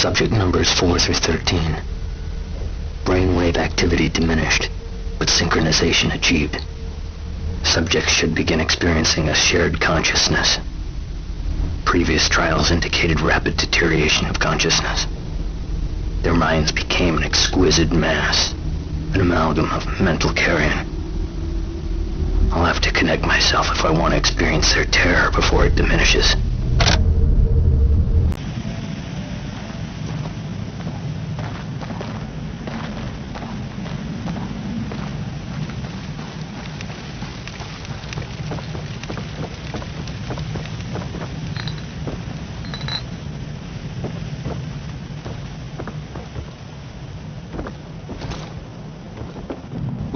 Subject numbers 4 through 13. Brainwave activity diminished, but synchronization achieved. Subjects should begin experiencing a shared consciousness. Previous trials indicated rapid deterioration of consciousness. Their minds became an exquisite mass, an amalgam of mental carrion. I'll have to connect myself if I want to experience their terror before it diminishes.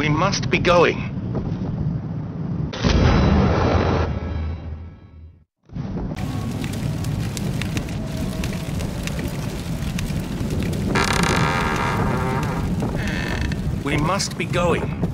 We must be going. We must be going.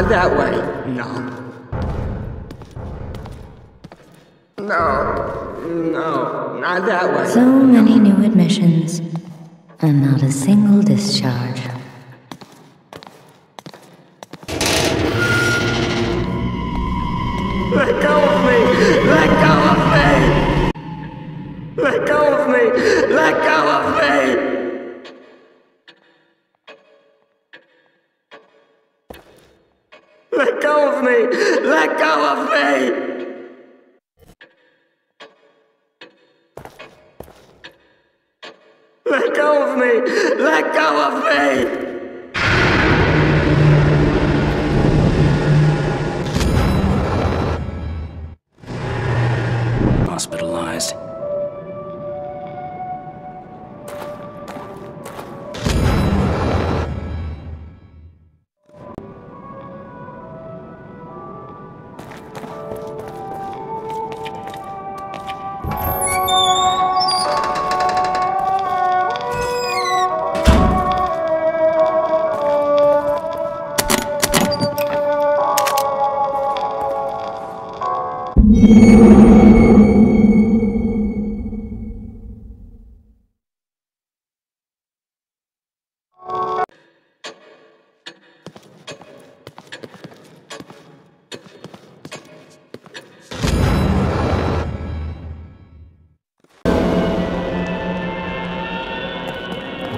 not that way. No. No, no, not that way. So many new admissions, and not a single discharge.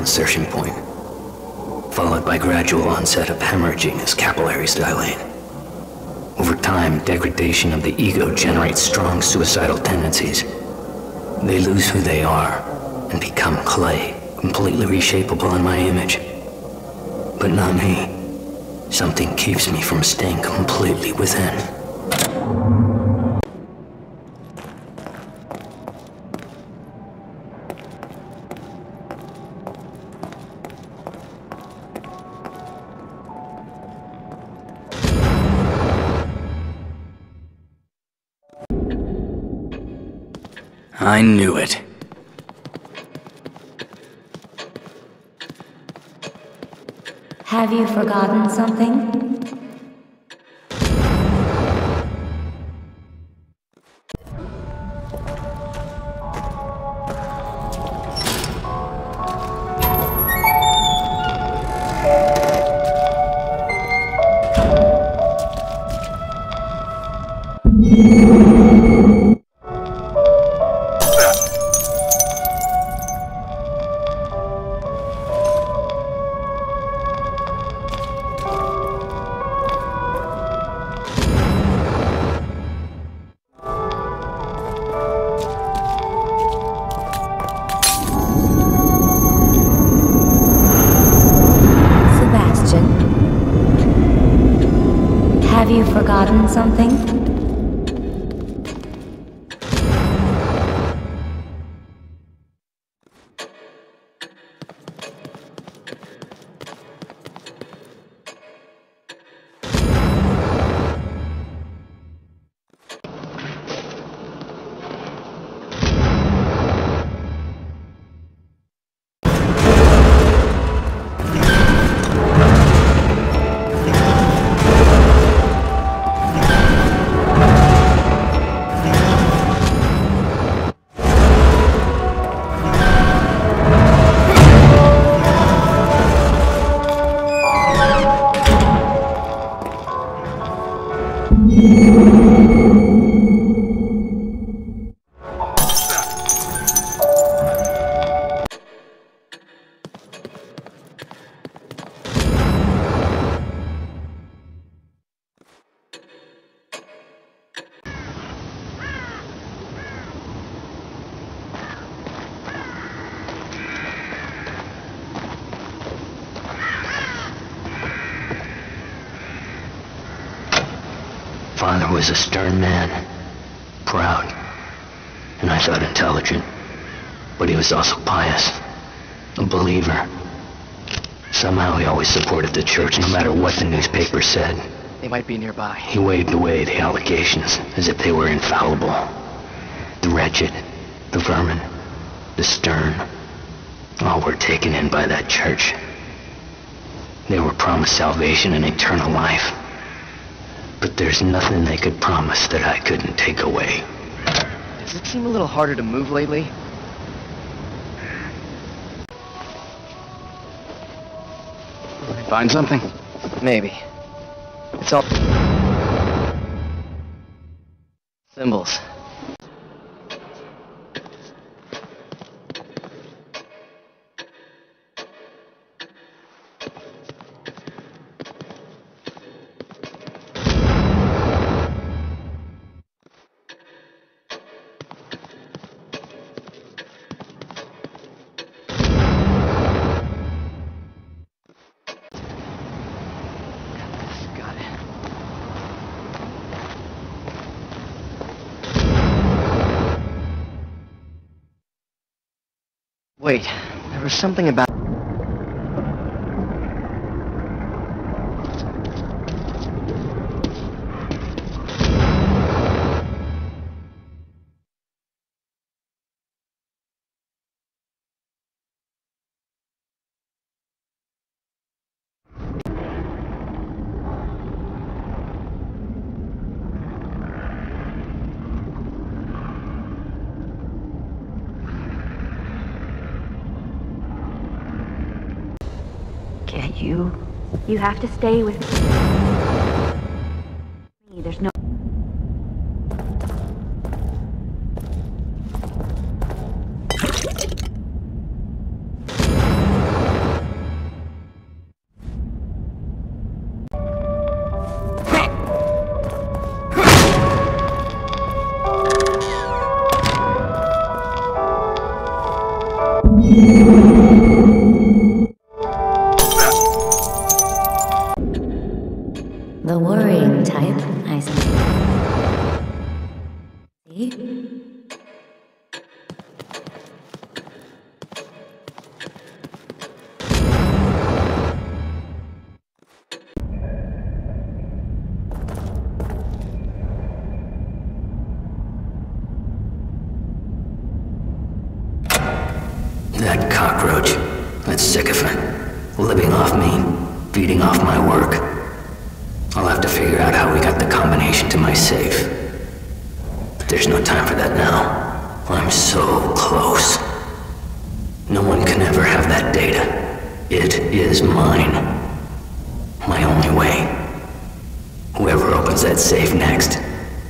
insertion point, followed by gradual onset of hemorrhaging as capillaries dilate. Over time, degradation of the ego generates strong suicidal tendencies. They lose who they are and become clay, completely reshapable in my image. But not me. Something keeps me from staying completely within. I knew it. Have you forgotten something? Sebastian? Was a stern man, proud, and I thought intelligent. But he was also pious, a believer. Somehow he always supported the church no matter what the newspaper said. They might be nearby. He waved away the allegations as if they were infallible. The wretched, the vermin, the stern, all were taken in by that church. They were promised salvation and eternal life. But there's nothing they could promise that I couldn't take away. Does it seem a little harder to move lately? Find something? Maybe. It's all... Symbols. Wait, there was something about... you? You have to stay with me. Sycophant, living off me, feeding off my work. I'll have to figure out how we got the combination to my safe. But there's no time for that now. I'm so close. No one can ever have that data. It is mine. My only way. Whoever opens that safe next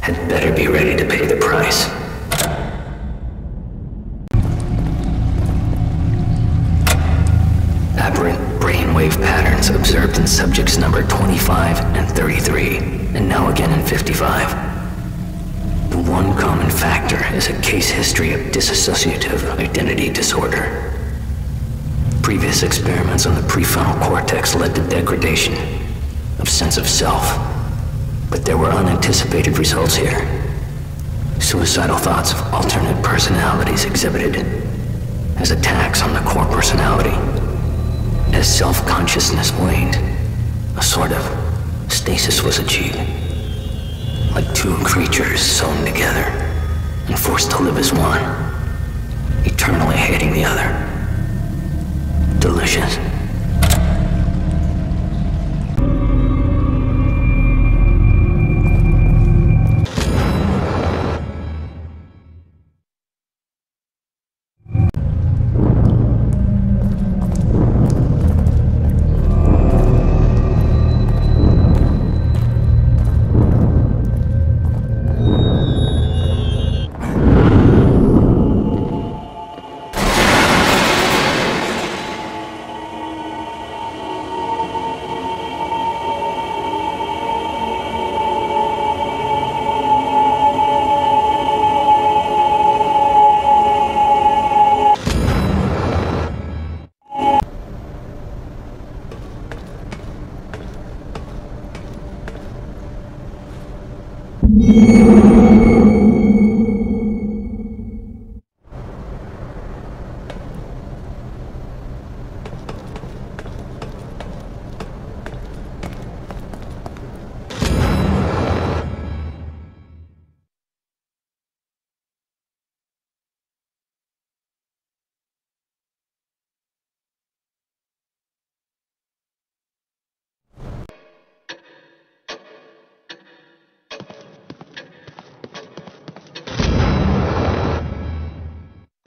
had better be ready to pay the price. Observed in subjects number 25 and 33, and now again in 55. The one common factor is a case history of dissociative identity disorder. Previous experiments on the prefrontal cortex led to degradation of sense of self, but there were unanticipated results here. Suicidal thoughts of alternate personalities exhibited as attacks on the core personality as self-consciousness waned, a sort of stasis was achieved. Like two creatures sewn together and forced to live as one, eternally hating the other. Delicious.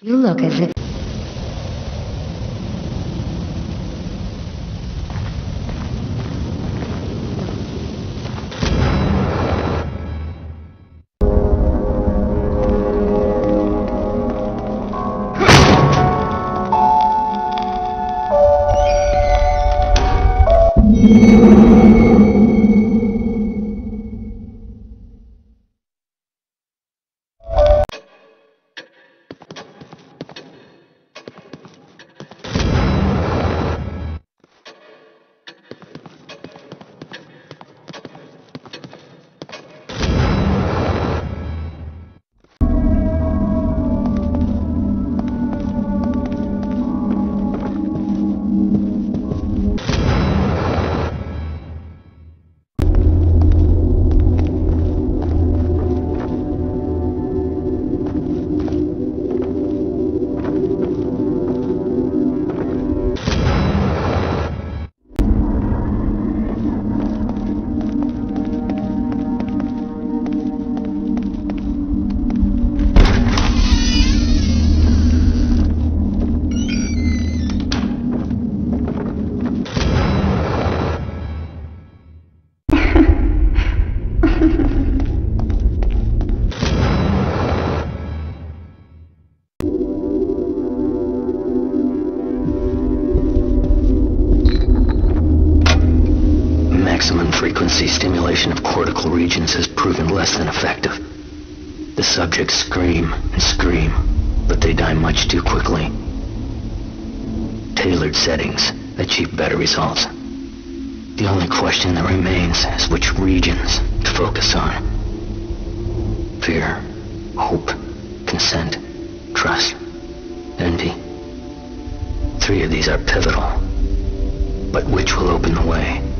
You look as if. Frequency stimulation of cortical regions has proven less than effective. The subjects scream and scream, but they die much too quickly. Tailored settings achieve better results. The only question that remains is which regions to focus on. Fear, hope, consent, trust, envy. Three of these are pivotal. But which will open the way?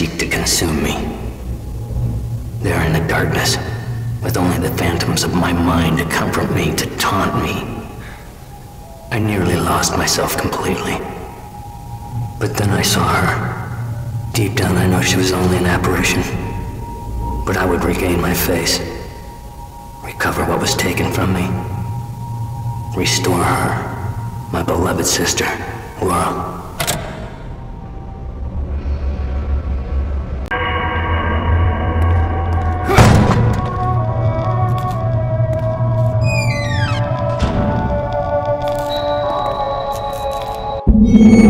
Seek to consume me. They are in the darkness, with only the phantoms of my mind to comfort me, to taunt me. I nearly lost myself completely. But then I saw her. Deep down, I know she was only an apparition. But I would regain my face, recover what was taken from me. Restore her, my beloved sister, Laura.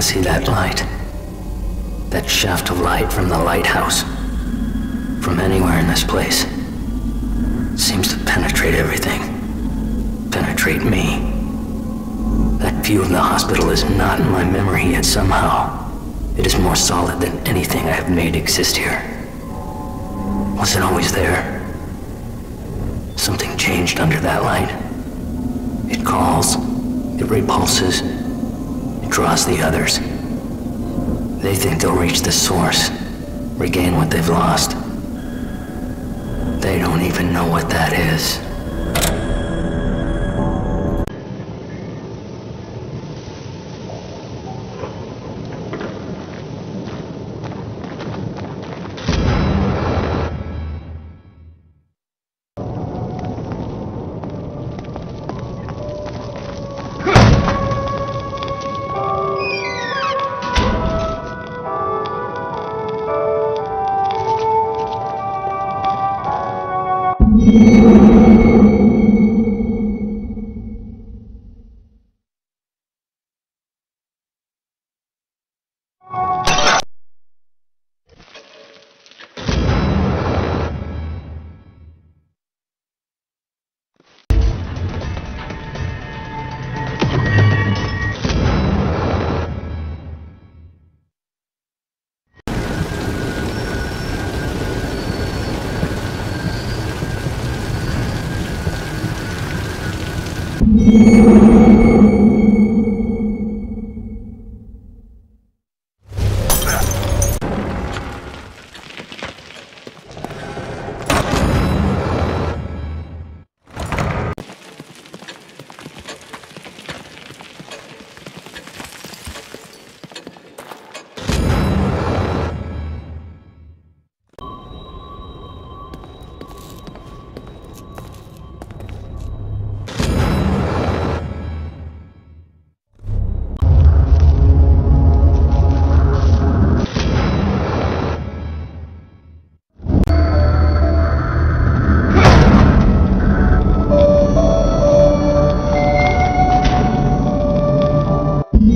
Can see that light. That shaft of light from the lighthouse. From anywhere in this place. Seems to penetrate everything. Penetrate me. That view of the hospital is not in my memory yet somehow. It is more solid than anything I have made exist here. Was it always there? Something changed under that light. It calls. It repulses. Draws the others. They think they'll reach the source, regain what they've lost. They don't even know what that is.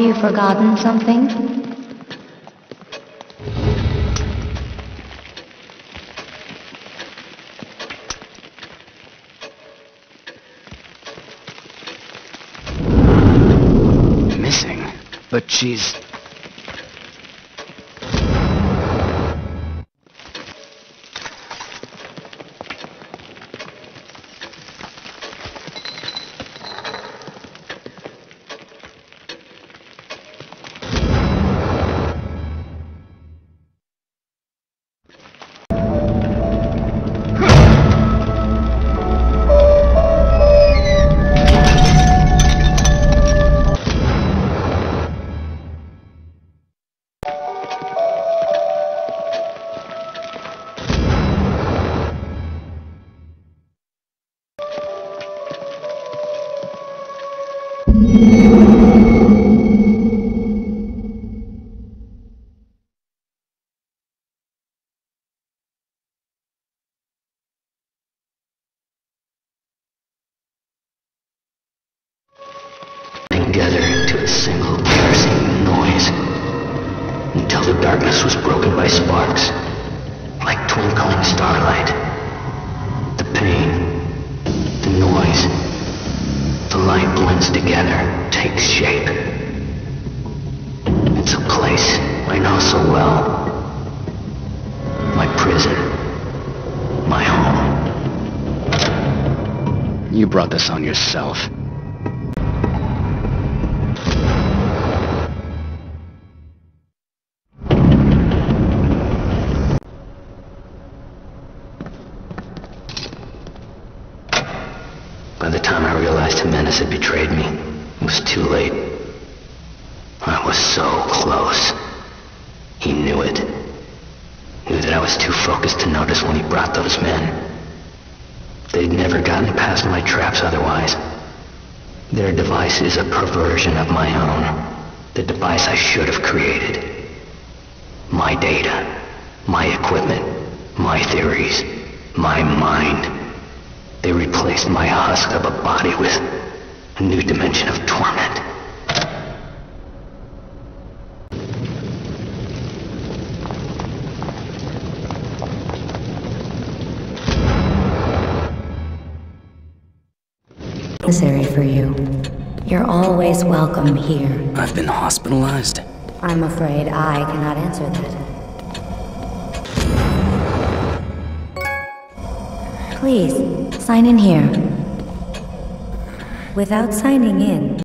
Have you forgotten something? Missing. But she's... together into a single piercing noise until the darkness was broken by sparks, like twinkling starlight. The pain, the noise, the light blends together, takes shape. It's a place I know so well. My prison. My home. You brought this on yourself. Jimenez had betrayed me, it was too late. I was so close. He knew it. Knew that I was too focused to notice when he brought those men. They'd never gotten past my traps otherwise. Their device is a perversion of my own. The device I should have created. My data. My equipment. My theories. My mind. They replaced my husk of a body with a new dimension of torment. Necessary for you. You're always welcome here. I've been hospitalized. I'm afraid I cannot answer that. Please, sign in here. Without signing in,